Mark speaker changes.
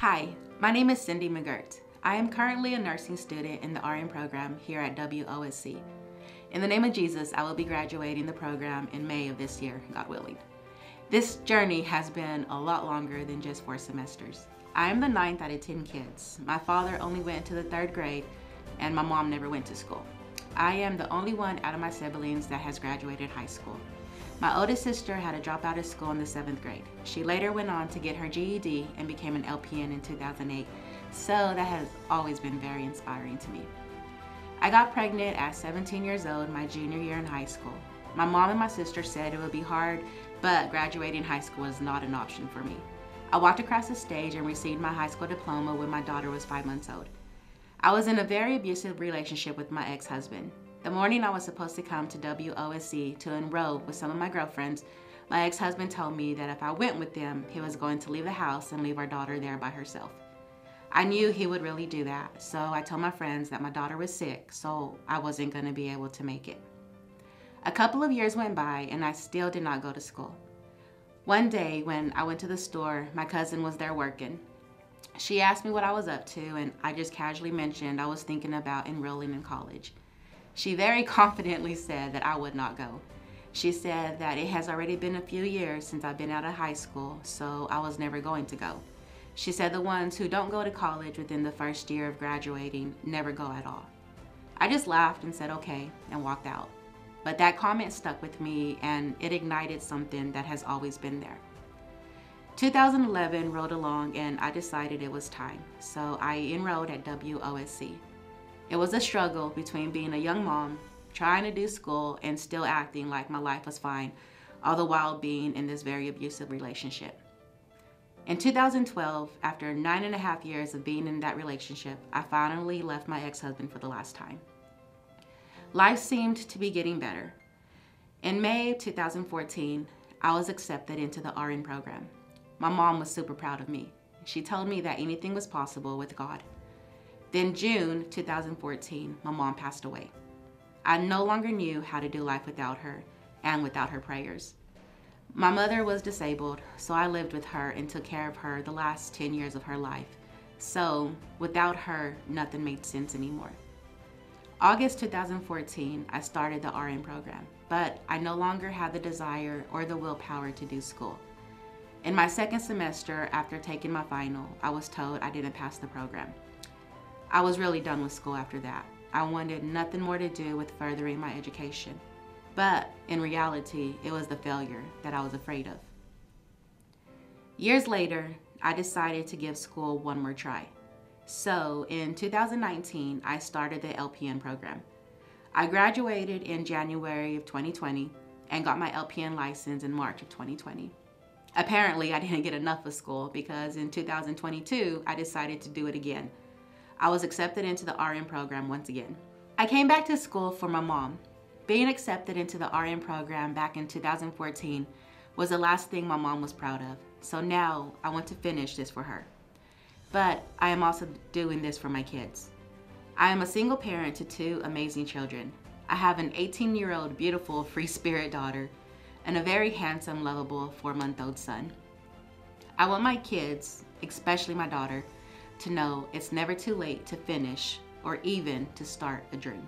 Speaker 1: Hi, my name is Cindy McGirt. I am currently a nursing student in the RN program here at WOSC. In the name of Jesus, I will be graduating the program in May of this year, God willing. This journey has been a lot longer than just four semesters. I am the ninth out of 10 kids. My father only went to the third grade and my mom never went to school. I am the only one out of my siblings that has graduated high school. My oldest sister had to drop out of school in the seventh grade. She later went on to get her GED and became an LPN in 2008, so that has always been very inspiring to me. I got pregnant at 17 years old my junior year in high school. My mom and my sister said it would be hard, but graduating high school was not an option for me. I walked across the stage and received my high school diploma when my daughter was five months old. I was in a very abusive relationship with my ex-husband. The morning I was supposed to come to WOSC to enroll with some of my girlfriends, my ex-husband told me that if I went with them, he was going to leave the house and leave our daughter there by herself. I knew he would really do that, so I told my friends that my daughter was sick, so I wasn't going to be able to make it. A couple of years went by and I still did not go to school. One day when I went to the store, my cousin was there working. She asked me what I was up to and I just casually mentioned I was thinking about enrolling in college. She very confidently said that I would not go. She said that it has already been a few years since I've been out of high school, so I was never going to go. She said the ones who don't go to college within the first year of graduating never go at all. I just laughed and said okay and walked out. But that comment stuck with me and it ignited something that has always been there. 2011 rolled along and I decided it was time, so I enrolled at WOSC. It was a struggle between being a young mom, trying to do school, and still acting like my life was fine, all the while being in this very abusive relationship. In 2012, after nine and a half years of being in that relationship, I finally left my ex-husband for the last time. Life seemed to be getting better. In May 2014, I was accepted into the RN program. My mom was super proud of me. She told me that anything was possible with God. Then June 2014, my mom passed away. I no longer knew how to do life without her and without her prayers. My mother was disabled, so I lived with her and took care of her the last 10 years of her life. So without her, nothing made sense anymore. August 2014, I started the RN program, but I no longer had the desire or the willpower to do school. In my second semester, after taking my final, I was told I didn't pass the program. I was really done with school after that. I wanted nothing more to do with furthering my education. But in reality, it was the failure that I was afraid of. Years later, I decided to give school one more try. So in 2019, I started the LPN program. I graduated in January of 2020 and got my LPN license in March of 2020. Apparently, I didn't get enough of school because in 2022, I decided to do it again I was accepted into the RN program once again. I came back to school for my mom. Being accepted into the RN program back in 2014 was the last thing my mom was proud of. So now I want to finish this for her. But I am also doing this for my kids. I am a single parent to two amazing children. I have an 18 year old beautiful free spirit daughter and a very handsome, lovable four month old son. I want my kids, especially my daughter, to know it's never too late to finish or even to start a dream.